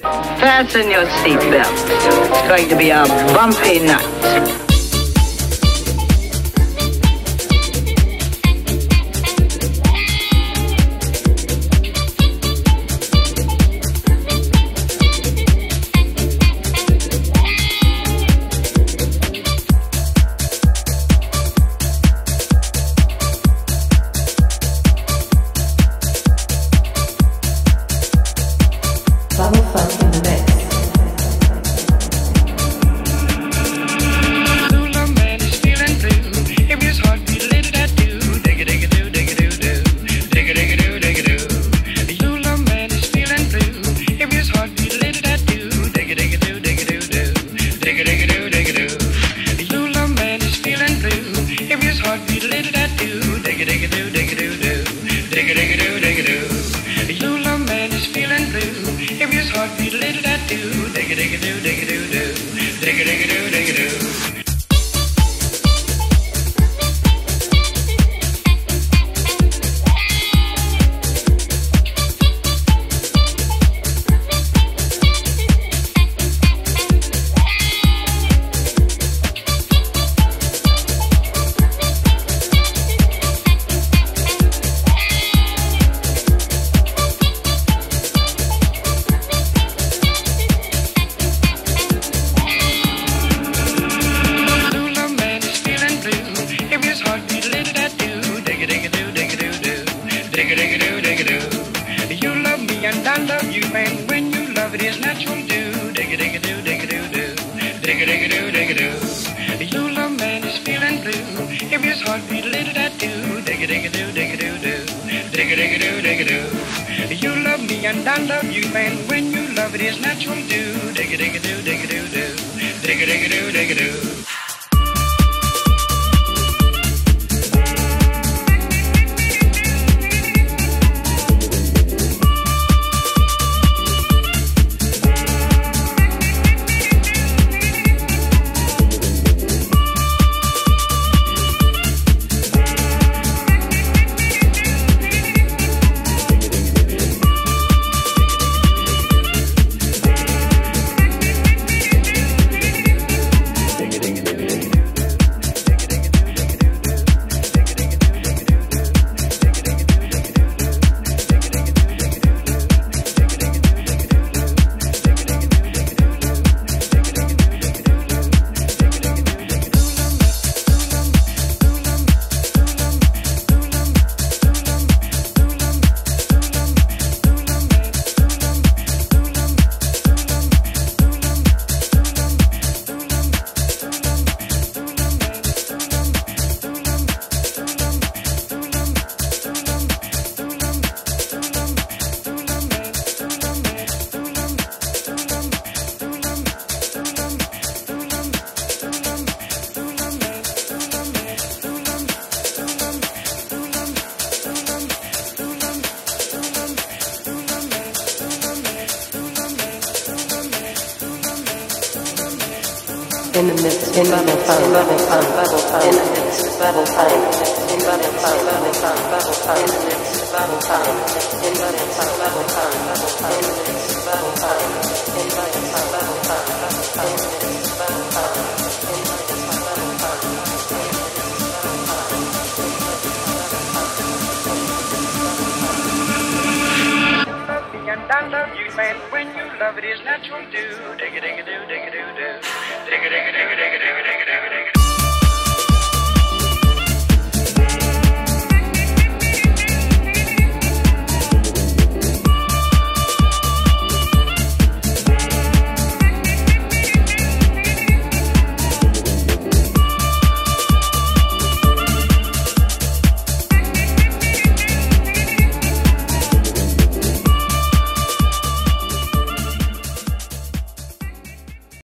Fasten your seatbelts. It's going to be a bumpy night. His heart little I love you, and when you love it is natural do, digga digga do, digga do do, digga digga do, digga do. Lula man is feeling blue. If his heart beat a little that do, digga digga do, digga do do, digga digga do, digga do. You love me and I love you, and when you love it is natural do, digga digga do, digga do do, digga digga do, digga do. In the mix, in bubble funk, bubble bubble. In the mix, bubble funk. In bubble bubble bubble. In the mix, bubble funk. In bubble bubble bubble. In the mix, bubble funk. Love you, and when you love it is natural do, digga digga do, digga do do, digga digga digga digga digga digga digga